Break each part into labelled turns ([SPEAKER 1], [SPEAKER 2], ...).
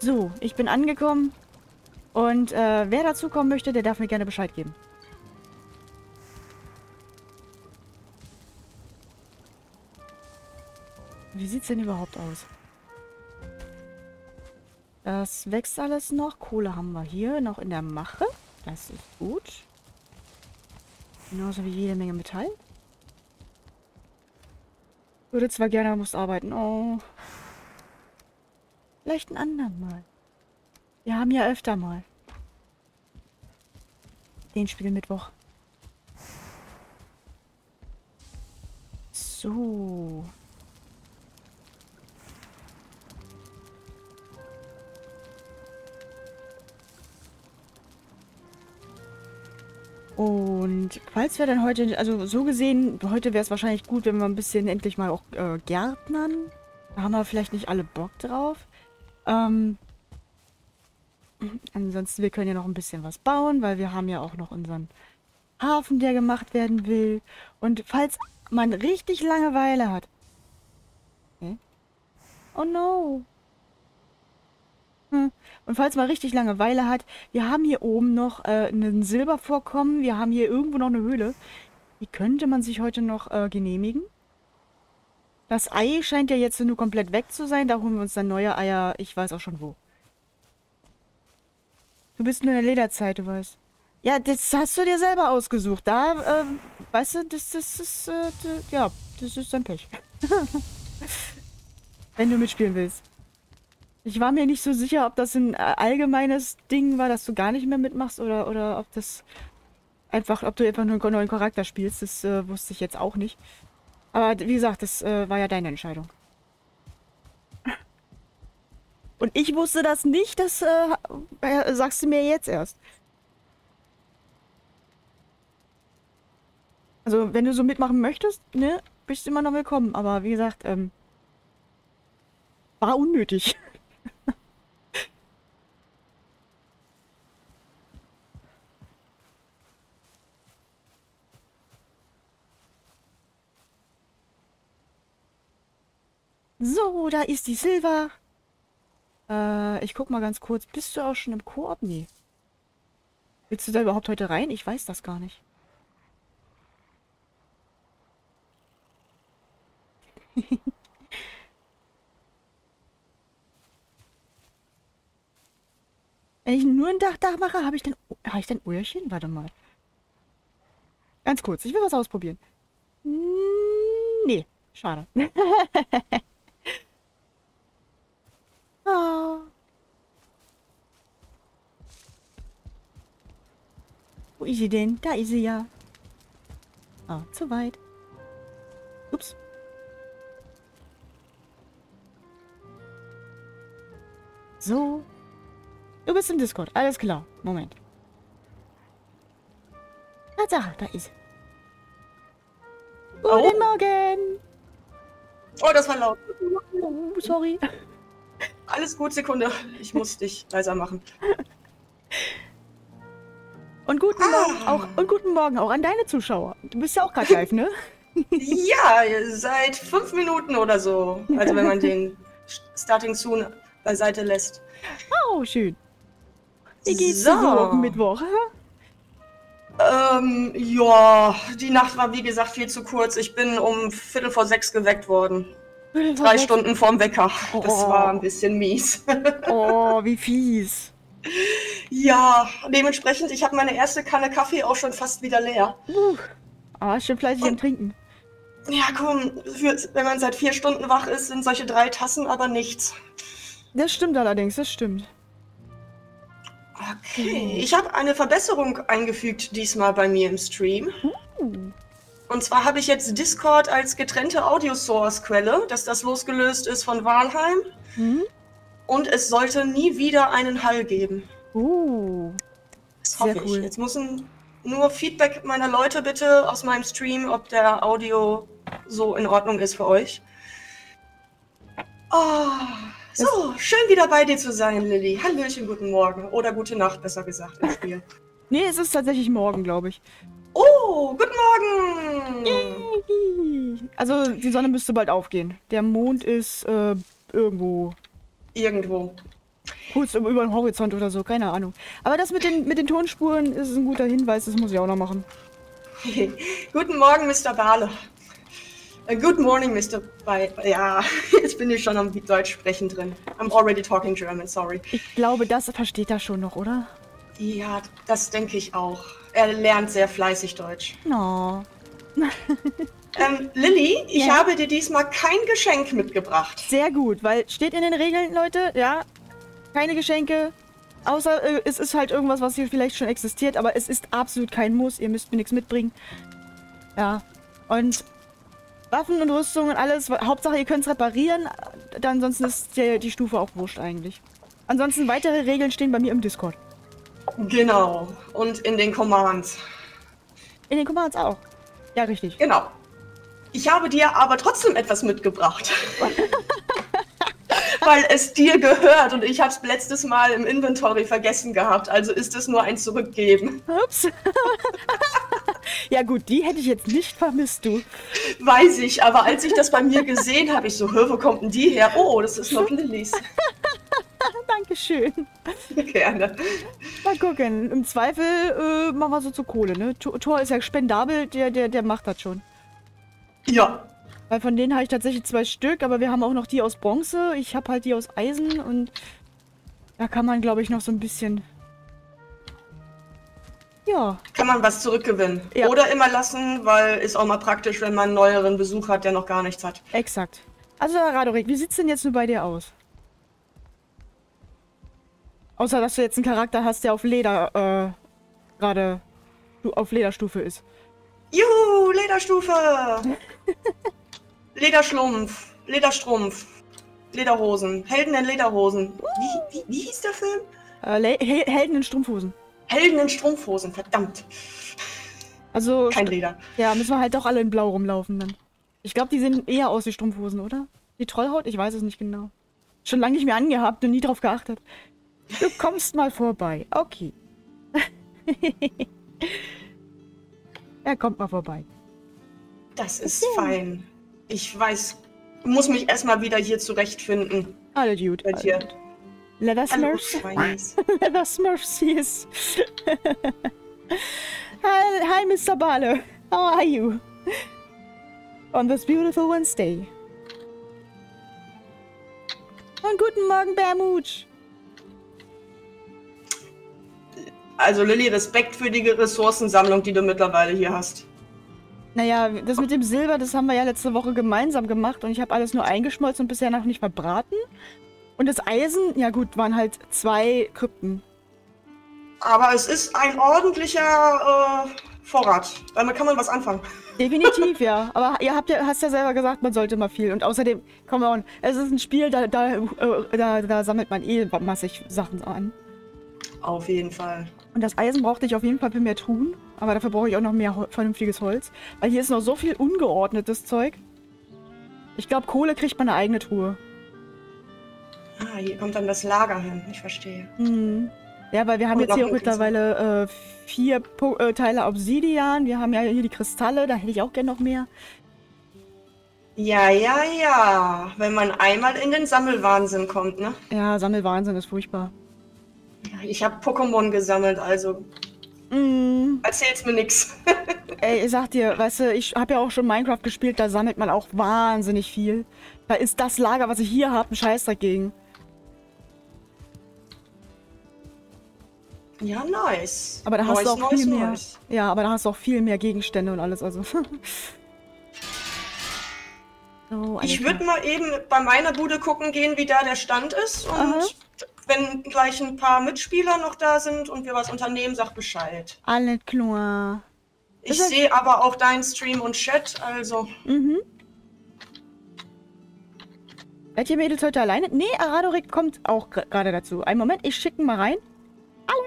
[SPEAKER 1] So, ich bin angekommen. Und äh, wer dazu kommen möchte, der darf mir gerne Bescheid geben. Wie sieht's denn überhaupt aus? Das wächst alles noch. Kohle haben wir hier noch in der Mache. Das ist gut. Genauso wie jede Menge Metall. Würde zwar gerne, muss arbeiten. Oh. Vielleicht ein andermal. Wir haben ja öfter mal. Den Spielmittwoch. So. Und falls wir dann heute, also so gesehen, heute wäre es wahrscheinlich gut, wenn wir ein bisschen endlich mal auch äh, gärtnern. Da haben wir vielleicht nicht alle Bock drauf. Ähm, ansonsten, wir können ja noch ein bisschen was bauen, weil wir haben ja auch noch unseren Hafen, der gemacht werden will. Und falls man richtig Langeweile hat. Okay. Oh no. Hm. Und falls man richtig Langeweile hat, wir haben hier oben noch äh, ein Silbervorkommen. Wir haben hier irgendwo noch eine Höhle. Die könnte man sich heute noch äh, genehmigen. Das Ei scheint ja jetzt nur komplett weg zu sein. Da holen wir uns dann neue Eier. Ich weiß auch schon wo. Du bist nur in der Lederzeit, du weißt. Ja, das hast du dir selber ausgesucht. Da, äh, weißt du, das, das ist, äh, ja, das ist dein Pech. Wenn du mitspielen willst. Ich war mir nicht so sicher, ob das ein äh, allgemeines Ding war, dass du gar nicht mehr mitmachst oder, oder ob das einfach, ob du einfach nur einen neuen Charakter spielst. Das äh, wusste ich jetzt auch nicht. Aber wie gesagt, das äh, war ja deine Entscheidung. Und ich wusste das nicht, das äh, äh, sagst du mir jetzt erst. Also, wenn du so mitmachen möchtest, ne, bist du immer noch willkommen. Aber wie gesagt, ähm, war unnötig. So, da ist die Silva. Äh, ich guck mal ganz kurz. Bist du auch schon im Koop? Nee. Willst du da überhaupt heute rein? Ich weiß das gar nicht. Wenn ich nur ein Dach, Dach mache, habe ich dann... Habe ich dann Öhrchen? Warte mal. Ganz kurz, ich will was ausprobieren. Nee, schade. Ah. Wo ist sie denn? Da ist sie ja. Ah, zu weit. Ups. So. Du bist im Discord. Alles klar. Moment. Tatsache, da ist sie. Guten oh. Morgen.
[SPEAKER 2] Oh, das war laut.
[SPEAKER 1] Oh, sorry.
[SPEAKER 2] Alles gut, Sekunde. Ich muss dich leiser machen.
[SPEAKER 1] Und guten ah. Morgen auch und guten Morgen auch an deine Zuschauer. Du bist ja auch gerade live, ne?
[SPEAKER 2] ja, seit fünf Minuten oder so. Also wenn man den Starting Soon beiseite lässt.
[SPEAKER 1] Oh, schön. Wie geht's so. dir so Mittwoch?
[SPEAKER 2] Ähm, ja, die Nacht war wie gesagt viel zu kurz. Ich bin um Viertel vor sechs geweckt worden. Drei Stunden vorm Wecker. Oh. Das war ein bisschen mies.
[SPEAKER 1] oh, wie fies.
[SPEAKER 2] Ja, dementsprechend, ich habe meine erste Kanne Kaffee auch schon fast wieder leer.
[SPEAKER 1] Uh, aber schon fleißig im Trinken.
[SPEAKER 2] Ja, komm, für, wenn man seit vier Stunden wach ist, sind solche drei Tassen aber nichts.
[SPEAKER 1] Das stimmt allerdings, das stimmt.
[SPEAKER 2] Okay, ich habe eine Verbesserung eingefügt diesmal bei mir im Stream. Uh. Und zwar habe ich jetzt Discord als getrennte Audio-Source-Quelle, dass das losgelöst ist von Walheim. Mhm. Und es sollte nie wieder einen Hall geben.
[SPEAKER 1] Uh.
[SPEAKER 2] Das hoffe Sehr cool. ich. Jetzt muss nur Feedback meiner Leute bitte aus meinem Stream, ob der Audio so in Ordnung ist für euch. Oh, so, das schön wieder bei dir zu sein, Lilly. Hallöchen, guten Morgen. Oder gute Nacht, besser gesagt, im Spiel.
[SPEAKER 1] nee, es ist tatsächlich morgen, glaube ich.
[SPEAKER 2] Oh, guten Morgen!
[SPEAKER 1] Yay. Also die Sonne müsste bald aufgehen. Der Mond ist äh, irgendwo.
[SPEAKER 2] Irgendwo.
[SPEAKER 1] kurz über den Horizont oder so, keine Ahnung. Aber das mit den, mit den Tonspuren ist ein guter Hinweis, das muss ich auch noch machen.
[SPEAKER 2] Guten Morgen, Mr. Bale. Uh, good morning, Mr. By ja, jetzt bin ich schon am Deutsch sprechen drin. I'm already talking German, sorry.
[SPEAKER 1] Ich glaube, das versteht er schon noch, oder?
[SPEAKER 2] Ja, das denke ich auch. Er lernt sehr fleißig Deutsch.
[SPEAKER 1] No.
[SPEAKER 2] ähm, Lilly, ich ja. habe dir diesmal kein Geschenk mitgebracht.
[SPEAKER 1] Sehr gut, weil steht in den Regeln, Leute, ja, keine Geschenke. Außer äh, es ist halt irgendwas, was hier vielleicht schon existiert, aber es ist absolut kein Muss. Ihr müsst mir nichts mitbringen. Ja. Und Waffen und Rüstung und alles. Hauptsache, ihr könnt es reparieren. Dann ansonsten ist die, die Stufe auch wurscht eigentlich. Ansonsten weitere Regeln stehen bei mir im Discord.
[SPEAKER 2] Genau. Und in den Commands.
[SPEAKER 1] In den Commands auch. Ja, richtig.
[SPEAKER 2] Genau. Ich habe dir aber trotzdem etwas mitgebracht. Weil es dir gehört und ich habe es letztes Mal im Inventory vergessen gehabt. Also ist es nur ein Zurückgeben. Ups.
[SPEAKER 1] ja gut, die hätte ich jetzt nicht vermisst, du.
[SPEAKER 2] Weiß ich, aber als ich das bei mir gesehen habe, ich so, wo kommt denn die her? Oh, das ist noch Lillys.
[SPEAKER 1] Dankeschön.
[SPEAKER 2] Gerne.
[SPEAKER 1] Mal gucken. Im Zweifel äh, machen wir so zur Kohle, ne? Tor ist ja spendabel, der, der, der macht das schon.
[SPEAKER 2] Ja.
[SPEAKER 1] Weil von denen habe ich tatsächlich zwei Stück, aber wir haben auch noch die aus Bronze. Ich habe halt die aus Eisen und da kann man, glaube ich, noch so ein bisschen... Ja.
[SPEAKER 2] Kann man was zurückgewinnen. Ja. Oder immer lassen, weil ist auch mal praktisch, wenn man einen neueren Besuch hat, der noch gar nichts hat.
[SPEAKER 1] Exakt. Also, Radorik, wie sieht's denn jetzt nur bei dir aus? Außer, dass du jetzt einen Charakter hast, der auf Leder, äh, gerade auf Lederstufe ist.
[SPEAKER 2] Juhu, Lederstufe! Lederschlumpf, Lederstrumpf, Lederhosen, Helden in Lederhosen. Wie, wie, wie hieß der Film?
[SPEAKER 1] Äh, Helden in Strumpfhosen.
[SPEAKER 2] Helden in Strumpfhosen, verdammt.
[SPEAKER 1] Also.
[SPEAKER 2] Kein Leder.
[SPEAKER 1] Ja, müssen wir halt doch alle in Blau rumlaufen dann. Ich glaube, die sehen eher aus wie Strumpfhosen, oder? Die Trollhaut? Ich weiß es nicht genau. Schon lange nicht mehr angehabt und nie drauf geachtet. Du kommst mal vorbei. Okay. er kommt mal vorbei.
[SPEAKER 2] Das ist okay. fein. Ich weiß, muss mich erstmal wieder hier zurechtfinden.
[SPEAKER 1] Alle gut. Bei dir. Leather Smurfs. Leather Smurfs, yes. hi, hi, Mr. Bale. How are you? On this beautiful Wednesday. Und guten Morgen, Bermutsch.
[SPEAKER 2] Also Lilly, Respekt für die Ressourcensammlung, die du mittlerweile hier hast.
[SPEAKER 1] Naja, das mit dem Silber, das haben wir ja letzte Woche gemeinsam gemacht und ich habe alles nur eingeschmolzen und bisher noch nicht verbraten. Und das Eisen, ja gut, waren halt zwei Krypten.
[SPEAKER 2] Aber es ist ein ordentlicher äh, Vorrat. Damit kann man was anfangen.
[SPEAKER 1] Definitiv, ja. Aber ihr habt ja, hast ja selber gesagt, man sollte mal viel. Und außerdem, come on, es ist ein Spiel, da, da, äh, da, da sammelt man eh massig Sachen an.
[SPEAKER 2] Auf jeden Fall.
[SPEAKER 1] Und das Eisen brauchte ich auf jeden Fall für mehr Truhen. Aber dafür brauche ich auch noch mehr vernünftiges Holz. Weil hier ist noch so viel ungeordnetes Zeug. Ich glaube, Kohle kriegt man eine eigene Truhe.
[SPEAKER 2] Ah, hier kommt dann das Lager hin. Ich verstehe.
[SPEAKER 1] Mhm. Ja, weil wir haben Und jetzt hier auch mittlerweile äh, vier po äh, Teile Obsidian. Wir haben ja hier die Kristalle. Da hätte ich auch gerne noch mehr.
[SPEAKER 2] Ja, ja, ja. Wenn man einmal in den Sammelwahnsinn kommt, ne?
[SPEAKER 1] Ja, Sammelwahnsinn ist furchtbar.
[SPEAKER 2] Ich habe Pokémon gesammelt, also. Mm. Erzähl's mir nix.
[SPEAKER 1] Ey, ich sag dir, weißt du, ich habe ja auch schon Minecraft gespielt, da sammelt man auch wahnsinnig viel. Da ist das Lager, was ich hier habe, ein Scheiß dagegen.
[SPEAKER 2] Ja, nice.
[SPEAKER 1] Aber da hast du auch nice, viel mehr. Nice. Ja, aber da hast du auch viel mehr Gegenstände und alles, also.
[SPEAKER 2] oh, ich würde mal eben bei meiner Bude gucken gehen, wie da der Stand ist und Aha wenn gleich ein paar Mitspieler noch da sind und wir was unternehmen, sag Bescheid.
[SPEAKER 1] Alles klar.
[SPEAKER 2] Ich sehe aber auch deinen Stream und Chat, also. Mhm.
[SPEAKER 1] Seid ihr Mädels heute alleine? Nee, Aradorik kommt auch gerade dazu. Einen Moment, ich schicke ihn mal rein. Hallo.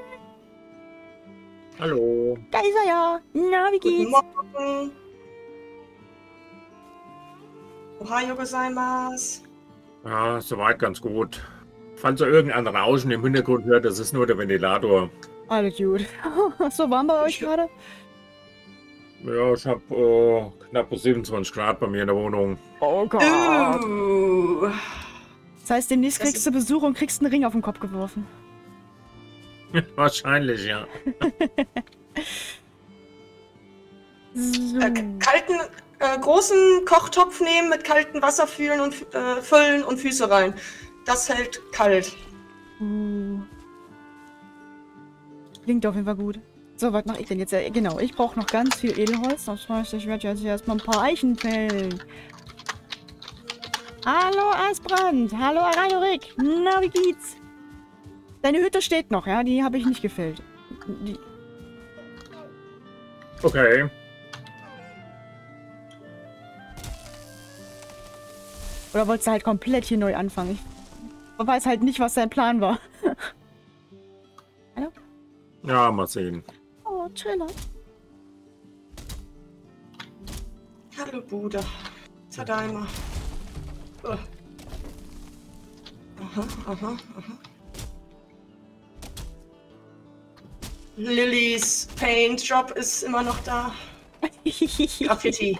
[SPEAKER 3] Hallo.
[SPEAKER 1] Da ist er ja. Na, wie geht's? Guten Morgen.
[SPEAKER 2] Ohayo gozaimasu.
[SPEAKER 3] Ja, soweit ganz gut. Falls ihr irgendein Rauschen im Hintergrund hört, das ist nur der Ventilator.
[SPEAKER 1] Alles gut. so warm bei euch gerade?
[SPEAKER 3] Ja, ich habe äh, knapp 27 Grad bei mir in der Wohnung.
[SPEAKER 1] Oh Gott. Uh. Das heißt, demnächst kriegst du Besuch und kriegst einen Ring auf den Kopf geworfen.
[SPEAKER 3] Wahrscheinlich, ja.
[SPEAKER 1] So.
[SPEAKER 2] Äh, kalten, äh, großen Kochtopf nehmen, mit kaltem Wasser füllen und, äh, füllen und Füße rein. Das hält kalt.
[SPEAKER 1] Uh. Klingt auf jeden Fall gut. So, was mache ich denn jetzt? Genau, ich brauche noch ganz viel Edelholz. Das heißt, ich werde jetzt erstmal ein paar Eichen fällen. Hallo Eisbrand. Hallo Arayorik. Na, wie geht's? Deine Hütte steht noch, ja? Die habe ich nicht gefällt. Die,
[SPEAKER 3] Okay.
[SPEAKER 1] oder wolltest du halt komplett hier neu anfangen? Ich weiß halt nicht, was dein Plan war.
[SPEAKER 3] Ja, mal sehen.
[SPEAKER 1] Oh, Triller.
[SPEAKER 2] Hallo, Bruder. Tadaimer. Oh. Aha, aha, aha. Lillys Paint Job ist immer noch da. Graffiti,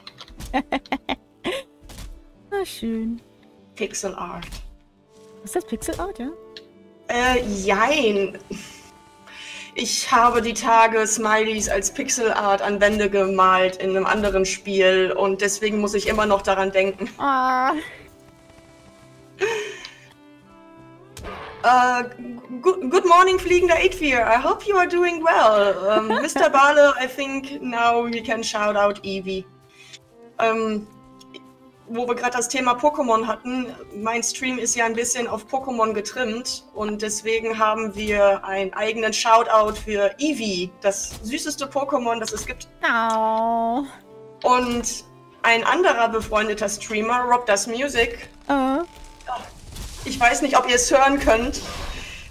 [SPEAKER 1] Na schön.
[SPEAKER 2] Pixel Art.
[SPEAKER 1] Ist das Pixel Art, ja?
[SPEAKER 2] Äh, jein. Ich habe die Tage Smileys als Pixel Art an Wände gemalt in einem anderen Spiel und deswegen muss ich immer noch daran denken.
[SPEAKER 1] Ah.
[SPEAKER 2] Uh, good, good morning, fliegender Eightfear. I hope you are doing well. Um, Mr. Bale, I think now we can shout out Eevee. Ähm, wo wir gerade das Thema Pokémon hatten, mein Stream ist ja ein bisschen auf Pokémon getrimmt und deswegen haben wir einen eigenen Shoutout für Eevee, das süßeste Pokémon, das es gibt.
[SPEAKER 1] Oh.
[SPEAKER 2] Und ein anderer befreundeter Streamer, Rob Das Music,
[SPEAKER 1] Äh.
[SPEAKER 2] ich weiß nicht, ob ihr es hören könnt.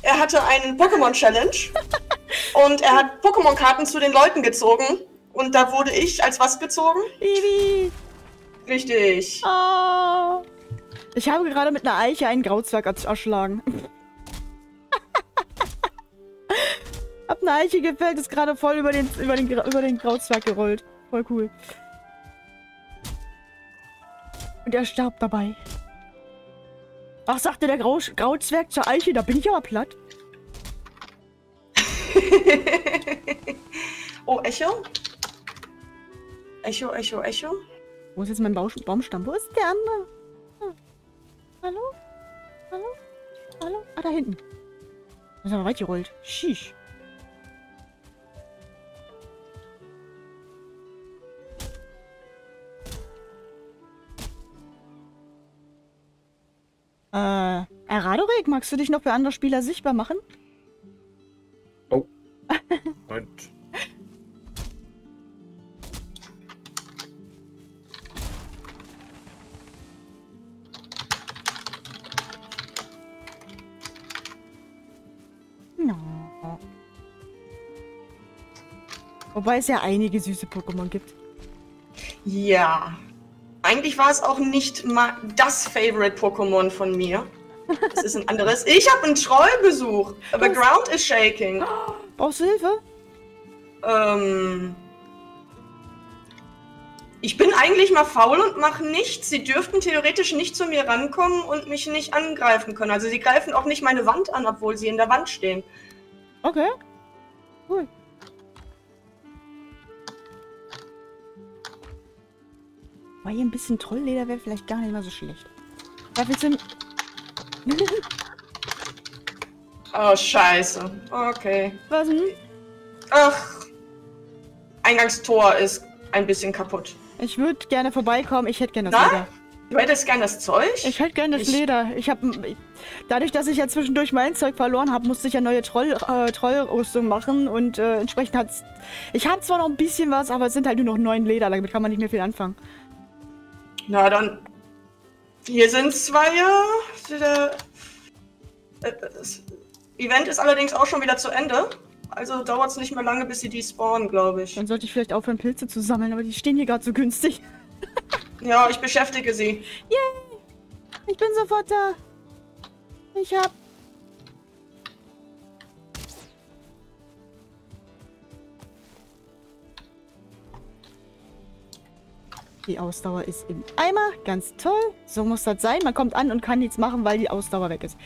[SPEAKER 2] Er hatte einen Pokémon Challenge und er hat Pokémon-Karten zu den Leuten gezogen. Und da wurde ich als was gezogen?
[SPEAKER 1] Bibi.
[SPEAKER 2] Richtig.
[SPEAKER 1] Oh. Ich habe gerade mit einer Eiche einen Grauzwerg ersch- erschlagen. Hab eine Eiche gefällt, ist gerade voll über den, über, den, über den Grauzwerg gerollt. Voll cool. Und er starb dabei. Ach, sagte der Grau Grauzwerg zur Eiche, da bin ich aber platt.
[SPEAKER 2] oh, Echo? Echo, Echo, Echo?
[SPEAKER 1] Wo ist jetzt mein Bausch Baumstamm? Wo ist der andere? Ah. Hallo? Hallo? Hallo? Ah, da hinten. Das ist aber weit gerollt. Sheesh. Äh, Radorek, magst du dich noch für andere Spieler sichtbar machen?
[SPEAKER 3] Und
[SPEAKER 1] No. Wobei es ja einige süße Pokémon gibt.
[SPEAKER 2] Ja. Eigentlich war es auch nicht mal das Favorite-Pokémon von mir. Es ist ein anderes. Ich habe einen Trollbesuch. The ground is shaking.
[SPEAKER 1] Brauchst du Hilfe?
[SPEAKER 2] Ähm, ich bin eigentlich mal faul und mache nichts. Sie dürften theoretisch nicht zu mir rankommen und mich nicht angreifen können. Also sie greifen auch nicht meine Wand an, obwohl sie in der Wand stehen.
[SPEAKER 1] Okay. Cool. War hier ein bisschen Trollleder wäre vielleicht gar nicht mal so schlecht. Dafür sind.
[SPEAKER 2] Oh, scheiße. Okay.
[SPEAKER 1] Was denn?
[SPEAKER 2] Ach. Eingangstor ist ein bisschen kaputt.
[SPEAKER 1] Ich würde gerne vorbeikommen. Ich hätte gerne das
[SPEAKER 2] Na?
[SPEAKER 1] Leder.
[SPEAKER 2] Du hättest gern das Zeug?
[SPEAKER 1] Ich hätte gerne das
[SPEAKER 2] Ich-
[SPEAKER 1] Leder. Ich habe dadurch, dass ich ja zwischendurch mein Zeug verloren habe, musste ich ja neue Troll, äh, Trollrüstung machen und äh, entsprechend hat's. Ich habe zwar noch ein bisschen was, aber es sind halt nur noch neun Leder. Damit kann man nicht mehr viel anfangen.
[SPEAKER 2] Na dann. Hier sind zwei. Äh, das Event ist allerdings auch schon wieder zu Ende. Also dauert es nicht mehr lange, bis sie die spawnen, glaube ich.
[SPEAKER 1] Dann sollte ich vielleicht aufhören, Pilze zu sammeln, aber die stehen hier gerade so günstig.
[SPEAKER 2] Ja, ich beschäftige sie.
[SPEAKER 1] Ich bin sofort da. Ich hab. Die Ausdauer ist im Eimer. Ganz toll. So muss das sein. Man kommt an und kann nichts machen, weil die Ausdauer weg ist.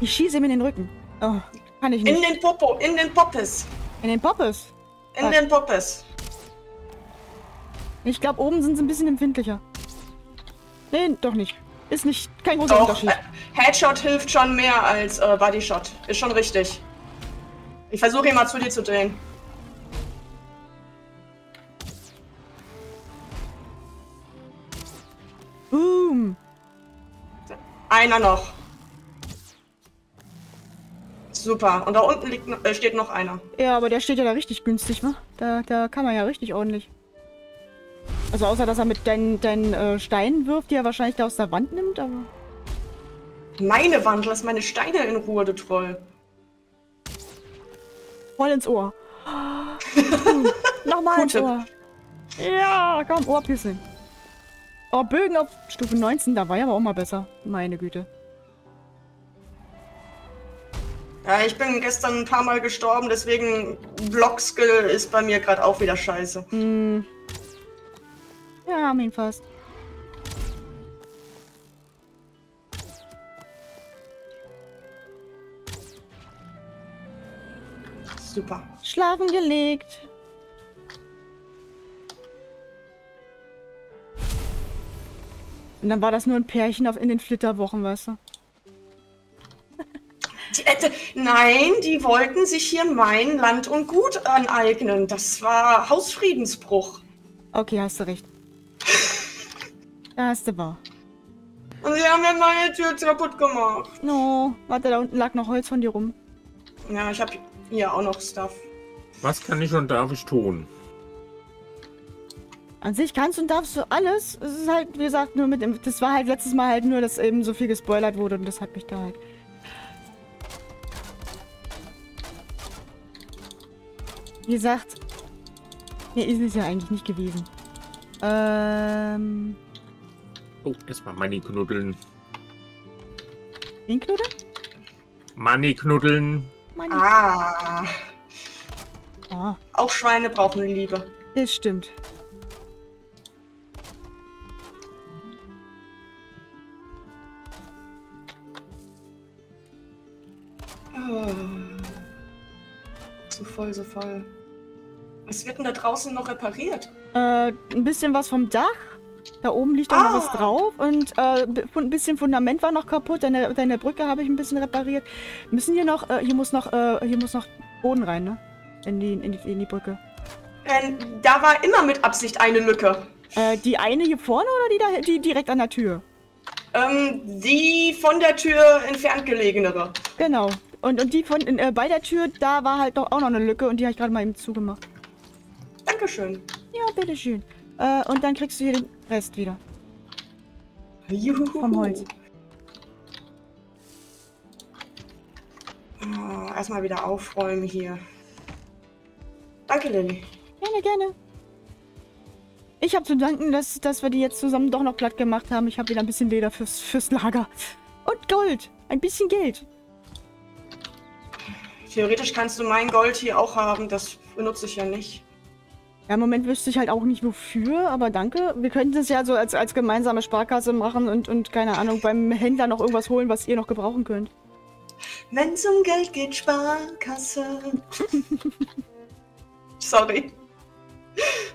[SPEAKER 1] Ich schieße ihm in den Rücken. Oh, kann ich nicht.
[SPEAKER 2] In den Popo, in den Poppes.
[SPEAKER 1] In den Poppes?
[SPEAKER 2] In ah. den Poppes.
[SPEAKER 1] Ich glaube, oben sind sie ein bisschen empfindlicher. Nee, doch nicht. Ist nicht kein großer doch, Unterschied.
[SPEAKER 2] Headshot hilft schon mehr als äh, Bodyshot. Ist schon richtig. Ich versuche ihn mal zu dir zu drehen.
[SPEAKER 1] Boom.
[SPEAKER 2] Einer noch. Super. Und da unten liegt, äh, steht noch einer.
[SPEAKER 1] Ja, aber der steht ja da richtig günstig, ne? Da, da kann man ja richtig ordentlich. Also außer, dass er mit deinen, deinen äh, Steinen wirft, die er wahrscheinlich da aus der Wand nimmt, aber...
[SPEAKER 2] Meine Wand, lass meine Steine in Ruhe, du Troll.
[SPEAKER 1] Voll ins Ohr. Nochmal ins Ohr. Ja, komm, Ohrpüsseln. Oh, Bögen auf Stufe 19, da war ja aber auch mal besser. Meine Güte.
[SPEAKER 2] Ja, ich bin gestern ein paar Mal gestorben, deswegen Block-Skill ist bei mir gerade auch wieder scheiße.
[SPEAKER 1] Hm. Ja, haben ihn fast.
[SPEAKER 2] Super.
[SPEAKER 1] Schlafen gelegt. Und dann war das nur ein Pärchen auf in den Flitterwochen, weißt du?
[SPEAKER 2] Die, äh, nein, die wollten sich hier mein Land und Gut aneignen. Das war Hausfriedensbruch.
[SPEAKER 1] Okay, hast du recht. da hast du wahr.
[SPEAKER 2] Und sie haben mir meine Tür kaputt gemacht.
[SPEAKER 1] No, warte, da unten lag noch Holz von dir rum.
[SPEAKER 2] Ja, ich habe hier auch noch Stuff.
[SPEAKER 3] Was kann ich und darf ich tun?
[SPEAKER 1] An sich kannst und darfst du alles. Es ist halt, wie gesagt, nur mit dem. Das war halt letztes Mal halt nur, dass eben so viel gespoilert wurde und das hat mich da halt. Wie gesagt, mir ist es ja eigentlich nicht gewesen. Ähm.
[SPEAKER 3] Oh, erstmal Money knuddeln.
[SPEAKER 1] Wen knuddeln?
[SPEAKER 3] Money knuddeln.
[SPEAKER 2] Money. Ah. ah. Auch Schweine brauchen Liebe.
[SPEAKER 1] Das stimmt.
[SPEAKER 2] voll, so voll. Was wird denn da draußen noch repariert?
[SPEAKER 1] Äh, ein bisschen was vom Dach. Da oben liegt ah. noch was drauf und äh, ein bisschen Fundament war noch kaputt. Deine, deine Brücke habe ich ein bisschen repariert. Müssen hier noch, äh, hier muss noch, äh, hier muss noch Boden rein, ne? In die, in die, in die Brücke.
[SPEAKER 2] Ähm, da war immer mit Absicht eine Lücke.
[SPEAKER 1] Äh, die eine hier vorne oder die, da, die direkt an der Tür?
[SPEAKER 2] Ähm, die von der Tür entfernt gelegenere.
[SPEAKER 1] Genau. Und, und die von äh, bei der Tür, da war halt doch auch noch eine Lücke und die habe ich gerade mal eben zugemacht.
[SPEAKER 2] Dankeschön.
[SPEAKER 1] Ja, bitteschön. Äh, und dann kriegst du hier den Rest wieder.
[SPEAKER 2] Juhu.
[SPEAKER 1] Vom Holz.
[SPEAKER 2] Oh, erstmal wieder aufräumen hier. Danke, Lilly.
[SPEAKER 1] Gerne, gerne. Ich habe zu danken, dass, dass wir die jetzt zusammen doch noch platt gemacht haben. Ich habe wieder ein bisschen Leder fürs, fürs Lager. Und Gold. Ein bisschen Geld.
[SPEAKER 2] Theoretisch kannst du mein Gold hier auch haben, das benutze ich ja nicht.
[SPEAKER 1] Ja, im Moment wüsste ich halt auch nicht wofür, aber danke. Wir könnten es ja so als, als gemeinsame Sparkasse machen und, und, keine Ahnung, beim Händler noch irgendwas holen, was ihr noch gebrauchen könnt.
[SPEAKER 2] Wenn es um Geld geht, Sparkasse. Sorry.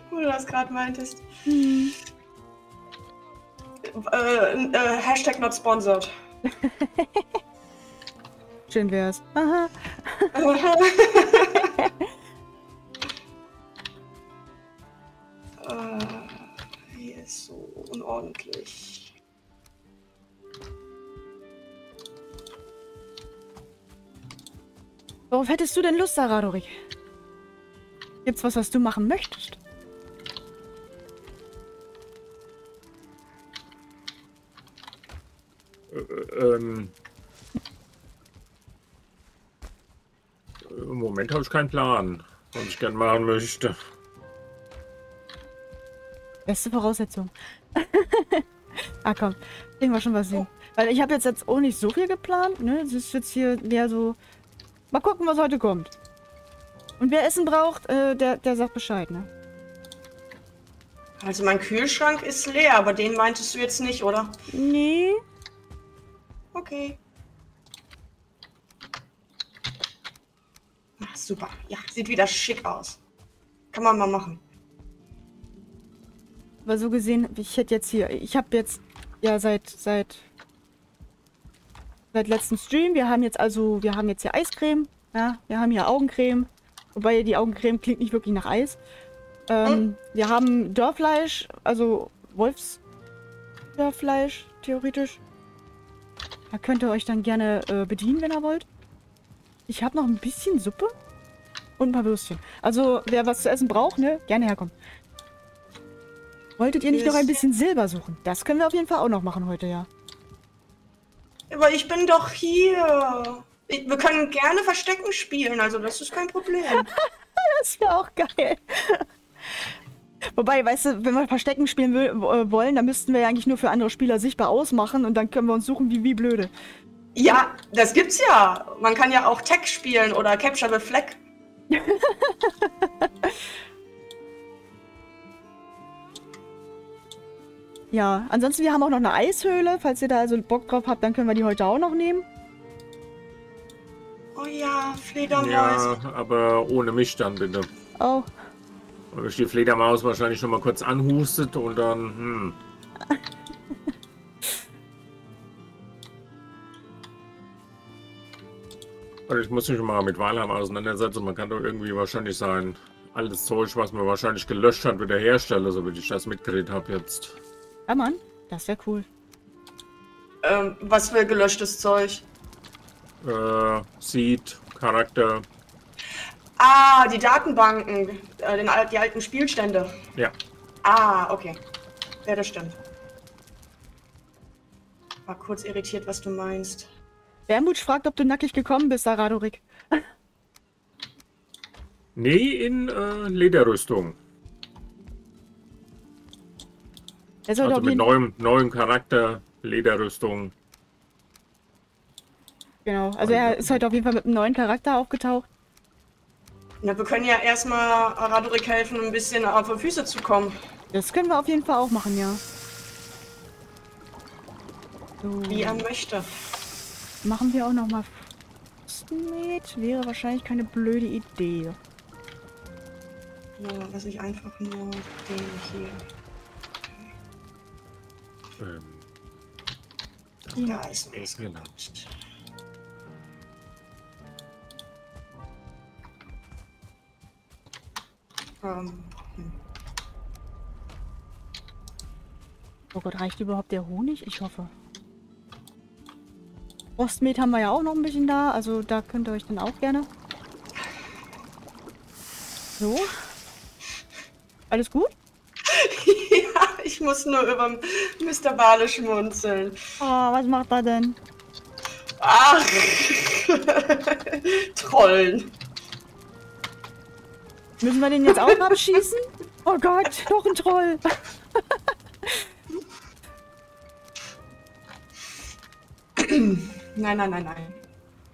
[SPEAKER 2] Wo du das gerade meintest. Hm. Äh, äh, Hashtag not sponsored.
[SPEAKER 1] Schön wär's. Aha.
[SPEAKER 2] unordentlich.
[SPEAKER 1] Worauf hättest du denn Lust, Saradorik? Gibt's was, was du machen möchtest?
[SPEAKER 3] Äh, ähm, Im Moment habe ich keinen Plan, was ich gerne machen möchte.
[SPEAKER 1] Beste Voraussetzung. Ah komm, kriegen wir schon was hin. Weil ich habe jetzt, jetzt auch nicht so viel geplant, ne? Es ist jetzt hier mehr so... Mal gucken, was heute kommt. Und wer Essen braucht, äh, der, der sagt Bescheid, ne?
[SPEAKER 2] Also mein Kühlschrank ist leer, aber den meintest du jetzt nicht, oder?
[SPEAKER 1] Nee.
[SPEAKER 2] Okay. Ach, super. Ja, sieht wieder schick aus. Kann man mal machen.
[SPEAKER 1] Aber so gesehen, ich hätte jetzt hier... Ich habe jetzt ja seit... seit seit letztem Stream. Wir haben jetzt also... Wir haben jetzt hier Eiscreme. Ja, wir haben hier Augencreme. Wobei die Augencreme klingt nicht wirklich nach Eis. Ähm, hm. Wir haben Dörrfleisch, also Wolfsdörrfleisch, theoretisch. Da könnt ihr euch dann gerne äh, bedienen, wenn ihr wollt. Ich habe noch ein bisschen Suppe und ein paar Würstchen. Also, wer was zu essen braucht, ne, gerne herkommen. Wolltet ihr nicht noch ein bisschen Silber suchen? Das können wir auf jeden Fall auch noch machen heute, ja.
[SPEAKER 2] Aber ich bin doch hier. Wir können gerne Verstecken spielen, also das ist kein Problem.
[SPEAKER 1] das wäre auch geil. Wobei, weißt du, wenn wir Verstecken spielen will, äh, wollen, dann müssten wir ja eigentlich nur für andere Spieler sichtbar ausmachen und dann können wir uns suchen wie, wie blöde.
[SPEAKER 2] Ja, das gibt's ja. Man kann ja auch Tech spielen oder Capture the Flag.
[SPEAKER 1] ja, ansonsten, wir haben auch noch eine Eishöhle. Falls ihr da also Bock drauf habt, dann können wir die heute auch noch nehmen.
[SPEAKER 2] Oh ja, Fledermaus.
[SPEAKER 3] Ja, aber ohne mich dann bitte.
[SPEAKER 1] Oh.
[SPEAKER 3] Weil ich die Fledermaus wahrscheinlich schon mal kurz anhustet und dann, hm. Also ich muss mich mal mit Walheim auseinandersetzen. Man kann doch irgendwie wahrscheinlich sein altes Zeug, was man wahrscheinlich gelöscht hat, wiederherstellen, so wie ich das mitgeredet habe jetzt.
[SPEAKER 1] Ja, Mann. Das wäre cool.
[SPEAKER 2] Ähm, was für gelöschtes Zeug?
[SPEAKER 3] Äh, Seed, Charakter.
[SPEAKER 2] Ah, die Datenbanken, äh, den, die alten Spielstände.
[SPEAKER 3] Ja.
[SPEAKER 2] Ah, okay. Ja, das stimmt. War kurz irritiert, was du meinst.
[SPEAKER 1] Wermut fragt, ob du nackig gekommen bist, Aradorik.
[SPEAKER 3] nee, in äh, Lederrüstung. Also mit neuem, neuem Charakter, Lederrüstung.
[SPEAKER 1] Genau, also er ist heute auf jeden Fall mit einem neuen Charakter aufgetaucht.
[SPEAKER 2] Na, wir können ja erstmal Aradorik helfen, ein bisschen auf die Füße zu kommen.
[SPEAKER 1] Das können wir auf jeden Fall auch machen, ja.
[SPEAKER 2] So. Wie er möchte.
[SPEAKER 1] Machen wir auch noch mal mit. Wäre wahrscheinlich keine blöde Idee.
[SPEAKER 2] Ja, lass ich einfach nur den hier. Ähm. Da ist mir genau.
[SPEAKER 1] Ähm, Oh Gott, reicht überhaupt der Honig? Ich hoffe. Rostmet haben wir ja auch noch ein bisschen da. Also da könnt ihr euch dann auch gerne. So. Alles gut?
[SPEAKER 2] Ich muss nur über Mr. Bale schmunzeln.
[SPEAKER 1] Oh, was macht er denn?
[SPEAKER 2] Ach, Trollen.
[SPEAKER 1] Müssen wir den jetzt auch abschießen? Oh Gott, noch ein Troll.
[SPEAKER 2] nein, nein, nein, nein.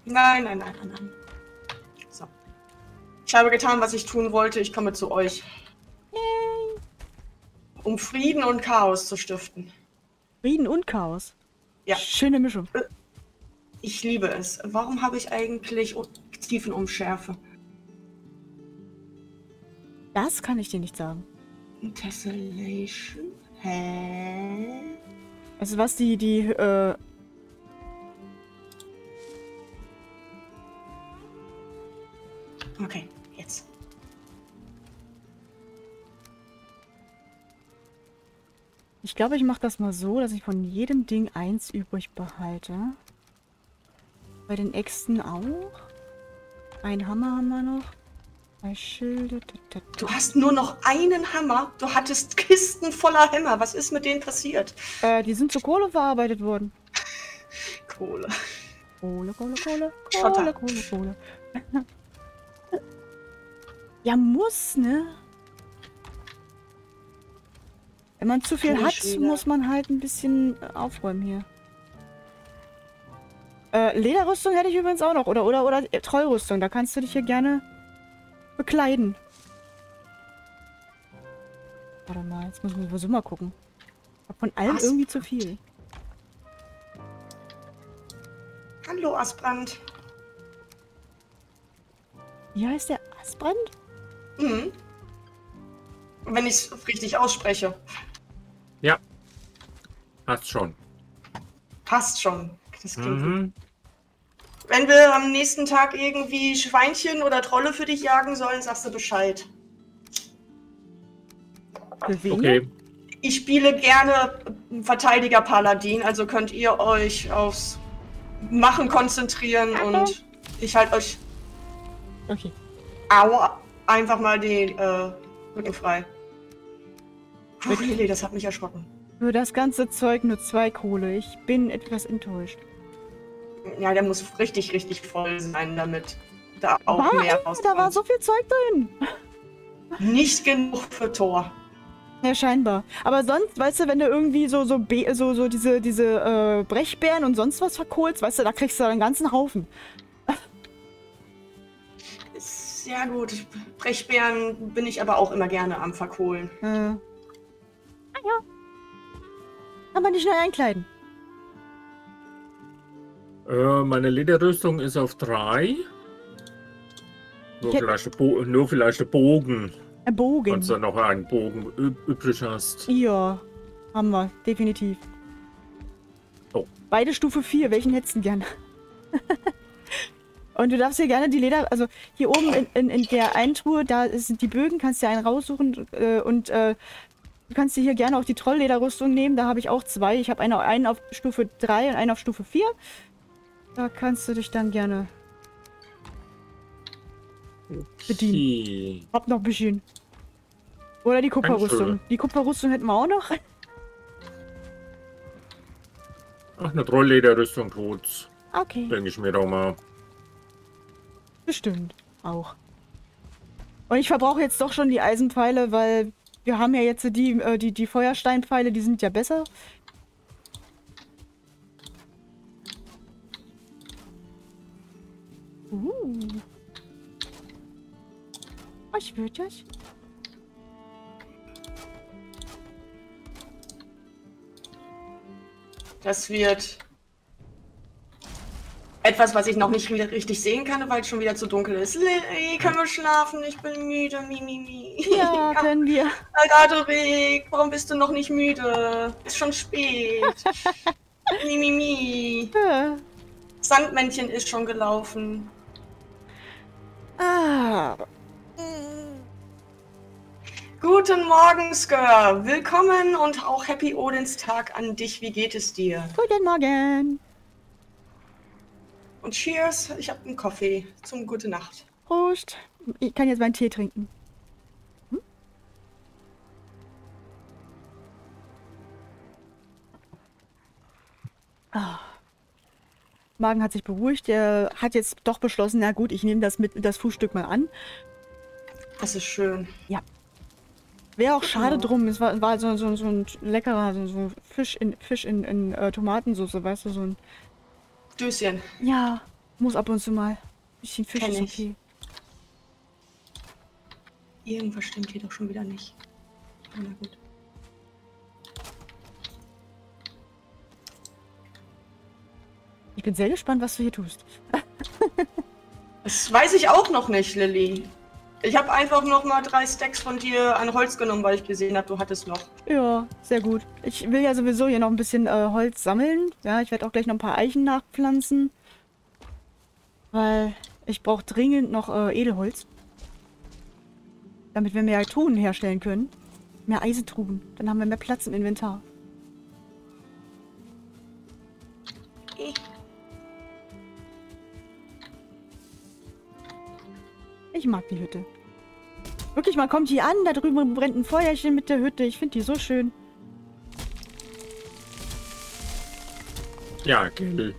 [SPEAKER 2] Nein, nein, nein, nein, nein. So. Ich habe getan, was ich tun wollte. Ich komme zu euch. Um Frieden und Chaos zu stiften.
[SPEAKER 1] Frieden und Chaos?
[SPEAKER 2] Ja.
[SPEAKER 1] Schöne Mischung.
[SPEAKER 2] Ich liebe es. Warum habe ich eigentlich Tiefenumschärfe?
[SPEAKER 1] Das kann ich dir nicht sagen.
[SPEAKER 2] Tessellation? Hä?
[SPEAKER 1] Also was die, die, äh...
[SPEAKER 2] Okay,
[SPEAKER 1] Ich glaube, ich mache das mal so, dass ich von jedem Ding eins übrig behalte. Bei den Äxten auch. Ein Hammer haben wir noch. Zwei Schilde.
[SPEAKER 2] Du hast nur noch einen Hammer. Du hattest Kisten voller Hämmer. Was ist mit denen passiert?
[SPEAKER 1] Äh, die sind zu Kohle verarbeitet worden.
[SPEAKER 2] Kohle.
[SPEAKER 1] Kohle, Kohle, Kohle. Kohle, Kohle, Kohle. ja, muss, ne? Wenn man zu viel hat, muss man halt ein bisschen äh, aufräumen hier. Äh, Lederrüstung hätte ich übrigens auch noch. Oder, oder, oder äh, Trollrüstung. Da kannst du dich hier gerne bekleiden. Warte mal, jetzt müssen wir sowieso mal gucken. Von allem
[SPEAKER 2] Was?
[SPEAKER 1] irgendwie zu viel.
[SPEAKER 2] Hallo, Asbrand.
[SPEAKER 1] Wie heißt der? Asbrand?
[SPEAKER 2] Mhm. Wenn ich es richtig ausspreche.
[SPEAKER 3] Ja. Hast schon.
[SPEAKER 2] Passt schon. Das klingt gut.
[SPEAKER 3] Mhm.
[SPEAKER 2] Wenn wir am nächsten Tag irgendwie Schweinchen oder Trolle für dich jagen sollen, sagst du Bescheid.
[SPEAKER 3] Okay.
[SPEAKER 2] Ich spiele gerne Verteidiger Paladin, also könnt ihr euch aufs Machen konzentrieren und ich halte euch
[SPEAKER 1] Okay.
[SPEAKER 2] au, einfach mal den äh, Rücken frei. Puh, Lili, das hat mich erschrocken.
[SPEAKER 1] Für das ganze Zeug nur zwei Kohle. Ich bin etwas enttäuscht.
[SPEAKER 2] Ja, der muss richtig, richtig voll sein, damit da auch
[SPEAKER 1] War
[SPEAKER 2] mehr
[SPEAKER 1] er?
[SPEAKER 2] rauskommt.
[SPEAKER 1] Da war so viel Zeug drin.
[SPEAKER 2] Nicht genug für Tor.
[SPEAKER 1] Ja, scheinbar. Aber sonst, weißt du, wenn du irgendwie so, so, Be so, so diese, diese äh, Brechbären und sonst was verkohlst, weißt du, da kriegst du einen ganzen Haufen.
[SPEAKER 2] Ja gut. Brechbären bin ich aber auch immer gerne am Verkohlen.
[SPEAKER 1] Äh. Ja. Kann man nicht schnell einkleiden.
[SPEAKER 3] Äh, meine Lederrüstung ist auf drei. Nur vielleicht, nur vielleicht der Bogen.
[SPEAKER 1] Ein Bogen.
[SPEAKER 3] Falls du noch einen Bogen üb übrig hast.
[SPEAKER 1] Ja, haben wir, definitiv.
[SPEAKER 3] Oh.
[SPEAKER 1] Beide Stufe 4, welchen hättest du gern? Und du darfst hier gerne die Leder, also hier oben in, in, in der einen Truhe, da sind die Bögen, kannst dir einen raussuchen äh, und äh, du kannst dir hier gerne auch die Trolllederrüstung nehmen, da habe ich auch zwei. Ich habe eine, einen auf Stufe 3 und einen auf Stufe 4. Da kannst du dich dann gerne, Bedienen.
[SPEAKER 3] Okay.
[SPEAKER 1] hab noch ein bisschen. Oder die Kupferrüstung. Die Kupferrüstung hätten wir auch noch.
[SPEAKER 3] Ach, eine Trolllederrüstung tut's.
[SPEAKER 1] Okay.
[SPEAKER 3] Denke ich mir doch mal.
[SPEAKER 1] Bestimmt. Auch. Und ich verbrauche jetzt doch schon die Eisenpfeile, weil wir haben ja jetzt die, äh, die, die Feuersteinpfeile, die sind ja besser. Uh. Was wird das?
[SPEAKER 2] Das wird etwas, was ich noch nicht wieder richtig sehen kann, weil es schon wieder zu dunkel ist. Lilly, können wir schlafen? Ich bin müde. Mi, mi, mi.
[SPEAKER 1] Ja, können wir.
[SPEAKER 2] Algadorik, warum bist du noch nicht müde? Ist schon spät. mi, mi.
[SPEAKER 1] Äh.
[SPEAKER 2] Sandmännchen ist schon gelaufen.
[SPEAKER 1] Ah.
[SPEAKER 2] Guten Morgen, Skör. Willkommen und auch Happy Odinstag an dich. Wie geht es dir?
[SPEAKER 1] Guten Morgen.
[SPEAKER 2] Und Cheers, ich habe einen Kaffee zum Gute Nacht.
[SPEAKER 1] Prost. Ich kann jetzt meinen Tee trinken. Hm? Ah. Magen hat sich beruhigt. Er hat jetzt doch beschlossen, na gut, ich nehme das mit das Frühstück mal an.
[SPEAKER 2] Das ist schön.
[SPEAKER 1] Wäre auch schade
[SPEAKER 2] Ja.
[SPEAKER 1] drum. Es war, war so, so, so ein leckerer so, so Fisch in Fisch in, in äh, Tomatensauce, weißt du, so ein.
[SPEAKER 2] Döschen.
[SPEAKER 1] Ja, muss ab und zu mal. Bisschen Fisch ist okay.
[SPEAKER 2] Irgendwas stimmt hier doch schon wieder nicht. Na gut.
[SPEAKER 1] Ich bin sehr gespannt, was du hier tust.
[SPEAKER 2] Das weiß ich auch noch nicht, Lilly. Ich habe einfach noch mal drei Stacks von dir an Holz genommen, weil ich gesehen habe, du hattest noch.
[SPEAKER 1] Ja, sehr gut. Ich will ja sowieso hier noch ein bisschen äh, Holz sammeln. Ja, ich werde auch gleich noch ein paar Eichen nachpflanzen. Weil ich brauche dringend noch äh, Edelholz. Damit wir mehr Truhen herstellen können. Mehr Eisentruhen. Dann haben wir mehr Platz im Inventar.
[SPEAKER 2] Eh.
[SPEAKER 1] Ich mag die Hütte. Wirklich, man kommt hier an, da drüben brennt ein Feuerchen mit der Hütte. Ich finde die so schön.
[SPEAKER 3] Ja, gell.